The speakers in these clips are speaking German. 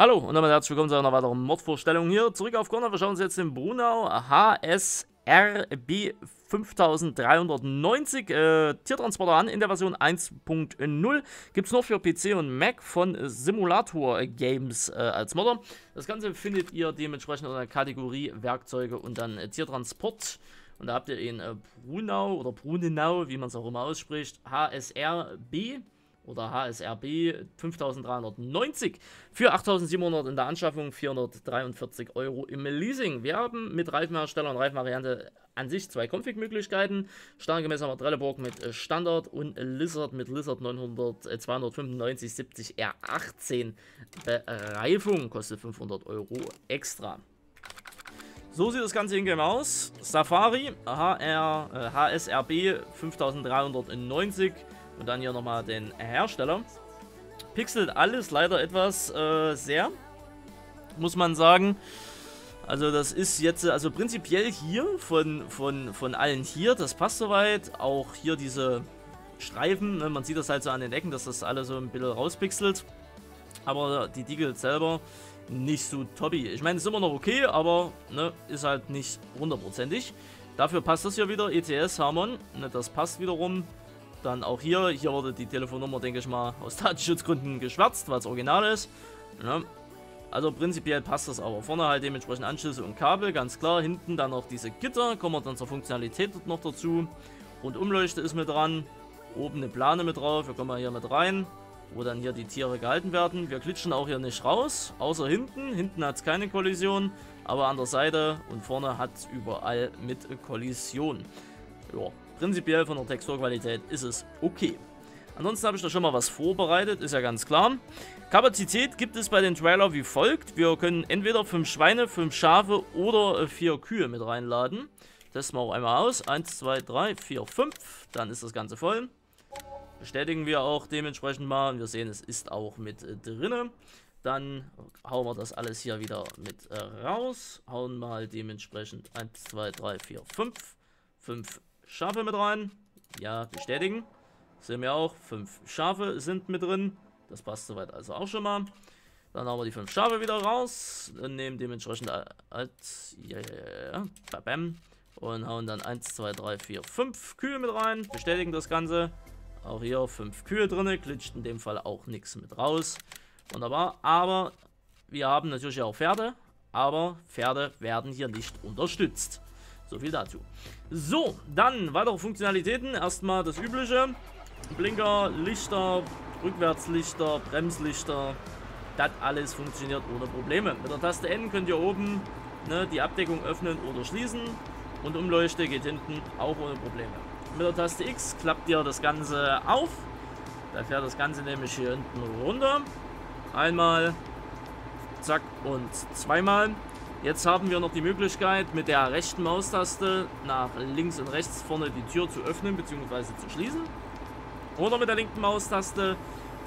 Hallo und damit herzlich willkommen zu einer weiteren Mordvorstellung hier. Zurück auf Corner, wir schauen uns jetzt den Brunau HSRB 5390 äh, Tiertransporter an in der Version 1.0. Gibt es noch für PC und Mac von Simulator Games äh, als Modder. Das Ganze findet ihr dementsprechend in der Kategorie Werkzeuge und dann äh, Tiertransport. Und da habt ihr in äh, Brunau oder Brunenau, wie man es auch immer ausspricht, HSRB oder HSRB 5390 für 8700 in der Anschaffung, 443 Euro im Leasing. Wir haben mit Reifenhersteller und Reifenvariante an sich zwei Config-Möglichkeiten. Standardgemäß haben wir Trelleborg mit äh, Standard und Lizard mit Lizard 900, äh, 295 70 R18 Bereifung. Kostet 500 Euro extra. So sieht das Ganze in-game aus. Safari HR, HSRB 5390 und dann hier nochmal den Hersteller. Pixelt alles leider etwas äh, sehr, muss man sagen. Also das ist jetzt, also prinzipiell hier von, von, von allen hier, das passt soweit. Auch hier diese Streifen, ne, man sieht das halt so an den Ecken, dass das alles so ein bisschen rauspixelt. Aber die Deagles selber nicht so toppi. Ich meine, ist immer noch okay, aber ne, ist halt nicht hundertprozentig. Dafür passt das hier wieder, ETS Harmon, ne, das passt wiederum. Dann auch hier, hier wurde die Telefonnummer, denke ich mal, aus Datenschutzgründen geschwärzt, weil es original ist. Ja. Also prinzipiell passt das aber. Vorne halt dementsprechend Anschlüsse und Kabel, ganz klar. Hinten dann noch diese Gitter, kommen wir dann zur Funktionalität noch dazu. Rundumleuchte ist mit dran. Oben eine Plane mit drauf, wir kommen mal hier mit rein. Wo dann hier die Tiere gehalten werden. Wir klitschen auch hier nicht raus, außer hinten. Hinten hat es keine Kollision, aber an der Seite und vorne hat es überall mit Kollision. Ja, Prinzipiell von der Texturqualität ist es okay. Ansonsten habe ich da schon mal was vorbereitet, ist ja ganz klar. Kapazität gibt es bei den Trailer wie folgt. Wir können entweder 5 Schweine, 5 Schafe oder 4 äh, Kühe mit reinladen. Testen wir auch einmal aus. 1, 2, 3, 4, 5. Dann ist das Ganze voll. Bestätigen wir auch dementsprechend mal. Wir sehen, es ist auch mit äh, drinne. Dann hauen wir das alles hier wieder mit äh, raus. Hauen mal dementsprechend 1, 2, 3, 4, 5. 5 Schafe mit rein. Ja, bestätigen. Sehen wir auch, fünf Schafe sind mit drin. Das passt soweit also auch schon mal. Dann haben wir die fünf Schafe wieder raus. Und nehmen dementsprechend als ja, ja, ja, ja. Bam. Und hauen dann 1, 2, 3, 4, 5 Kühe mit rein. Bestätigen das Ganze. Auch hier fünf Kühe drin. Glitscht in dem Fall auch nichts mit raus. Wunderbar. Aber wir haben natürlich auch Pferde. Aber Pferde werden hier nicht unterstützt. So viel dazu. So, dann weitere Funktionalitäten. Erstmal das übliche. Blinker, Lichter, Rückwärtslichter, Bremslichter. Das alles funktioniert ohne Probleme. Mit der Taste N könnt ihr oben ne, die Abdeckung öffnen oder schließen. Und Umleuchte geht hinten auch ohne Probleme. Mit der Taste X klappt ihr das Ganze auf. Da fährt das Ganze nämlich hier hinten runter. Einmal, zack und zweimal. Jetzt haben wir noch die Möglichkeit, mit der rechten Maustaste nach links und rechts vorne die Tür zu öffnen bzw. zu schließen. Oder mit der linken Maustaste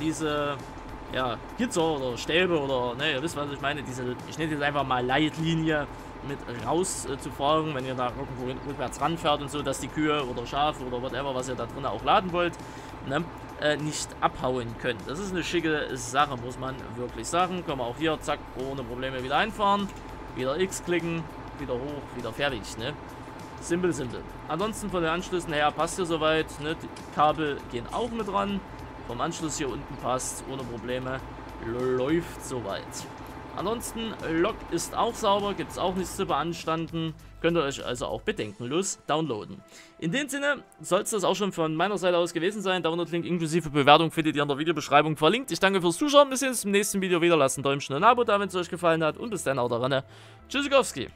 diese ja, Gitter oder Stäbe oder, ne, ihr wisst, was ich meine, diese, ich nenne jetzt einfach mal Leitlinie mit raus äh, zu fahren, wenn ihr da irgendwo rückwärts ranfährt und so, dass die Kühe oder Schafe oder whatever, was ihr da drin auch laden wollt, ne, äh, nicht abhauen können. Das ist eine schicke Sache, muss man wirklich sagen. Können wir auch hier, zack, ohne Probleme wieder einfahren. Wieder X klicken, wieder hoch, wieder fertig, ne? Simpel, simpel. Ansonsten von den Anschlüssen her passt hier soweit, ne? Die Kabel gehen auch mit dran. Vom Anschluss hier unten passt, ohne Probleme. Läuft soweit. Ansonsten, Log ist auch sauber, gibt es auch nichts zu beanstanden. Könnt ihr euch also auch bedenkenlos downloaden. In dem Sinne soll es das auch schon von meiner Seite aus gewesen sein. Download-Link inklusive Bewertung findet ihr in der Videobeschreibung verlinkt. Ich danke fürs Zuschauen. Wir sehen uns im nächsten Video wieder. Lasst ein Däumchen und ein Abo da, wenn es euch gefallen hat. Und bis dann, auch daran. Tschüssikowski.